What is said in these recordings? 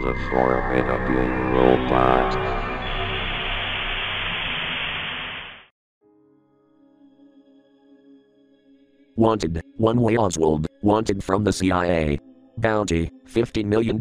The Formidable Robot. Wanted, One Way Oswald, wanted from the CIA. Bounty, $50 million,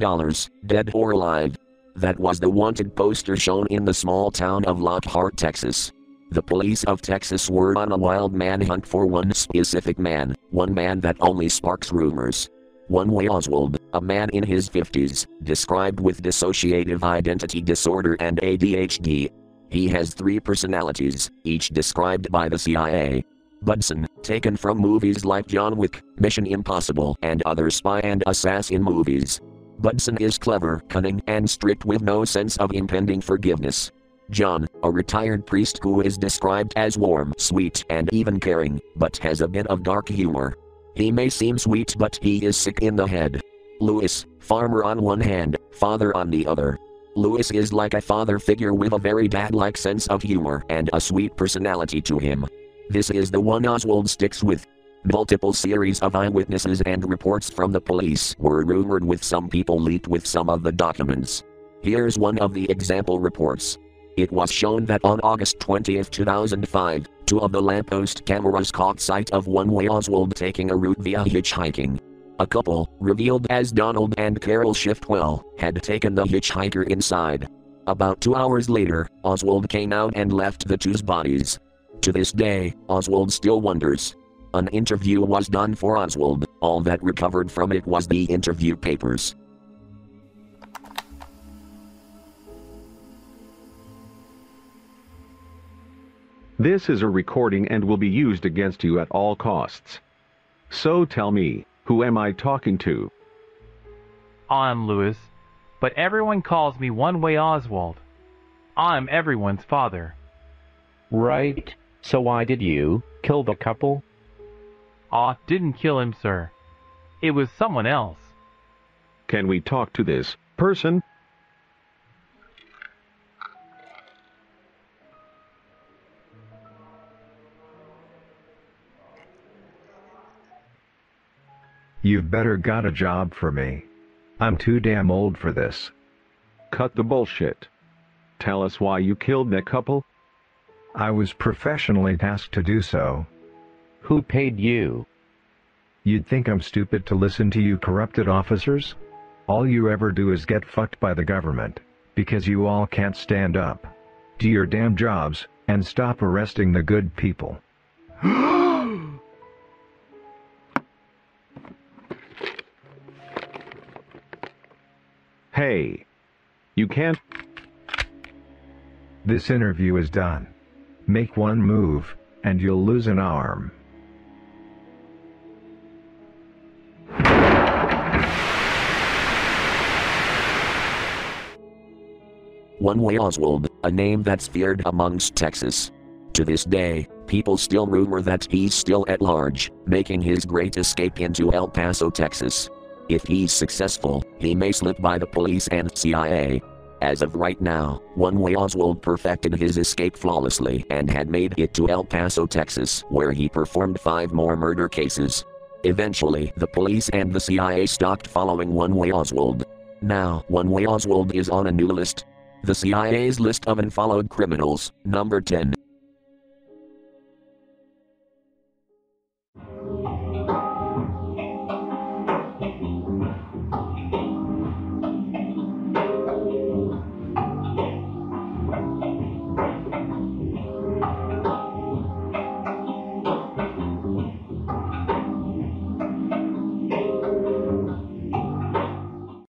dead or alive. That was the wanted poster shown in the small town of Lockhart, Texas. The police of Texas were on a wild manhunt for one specific man, one man that only sparks rumors. One Way Oswald, a man in his 50s, described with dissociative identity disorder and ADHD. He has three personalities, each described by the CIA. Budson, taken from movies like John Wick, Mission Impossible, and other spy and assassin movies. Budson is clever, cunning, and strict with no sense of impending forgiveness. John, a retired priest who is described as warm, sweet, and even caring, but has a bit of dark humor. He may seem sweet, but he is sick in the head. Lewis, farmer on one hand, father on the other. Lewis is like a father figure with a very dad like sense of humor and a sweet personality to him. This is the one Oswald sticks with. Multiple series of eyewitnesses and reports from the police were rumored with some people leaked with some of the documents. Here's one of the example reports. It was shown that on August 20, 2005, two of the lamppost cameras caught sight of one way Oswald taking a route via hitchhiking. A couple, revealed as Donald and Carol Shiftwell, had taken the hitchhiker inside. About two hours later, Oswald came out and left the two's bodies. To this day, Oswald still wonders. An interview was done for Oswald, all that recovered from it was the interview papers. This is a recording and will be used against you at all costs. So tell me, who am I talking to? I'm Lewis, but everyone calls me One Way Oswald. I'm everyone's father. Right. So why did you kill the couple? Ah, didn't kill him, sir. It was someone else. Can we talk to this person? You've better got a job for me. I'm too damn old for this. Cut the bullshit. Tell us why you killed that couple? I was professionally tasked to do so. Who paid you? You'd think I'm stupid to listen to you corrupted officers? All you ever do is get fucked by the government, because you all can't stand up. Do your damn jobs, and stop arresting the good people. Hey. You can't. This interview is done. Make one move, and you'll lose an arm. One Way Oswald, a name that's feared amongst Texas. To this day, people still rumor that he's still at large, making his great escape into El Paso, Texas. If he's successful, he may slip by the police and CIA. As of right now, One Way Oswald perfected his escape flawlessly and had made it to El Paso, Texas, where he performed five more murder cases. Eventually, the police and the CIA stopped following One Way Oswald. Now, One Way Oswald is on a new list. The CIA's list of unfollowed criminals, number 10.